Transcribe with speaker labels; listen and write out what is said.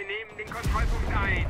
Speaker 1: Wir nehmen den Kontrollpunkt ein.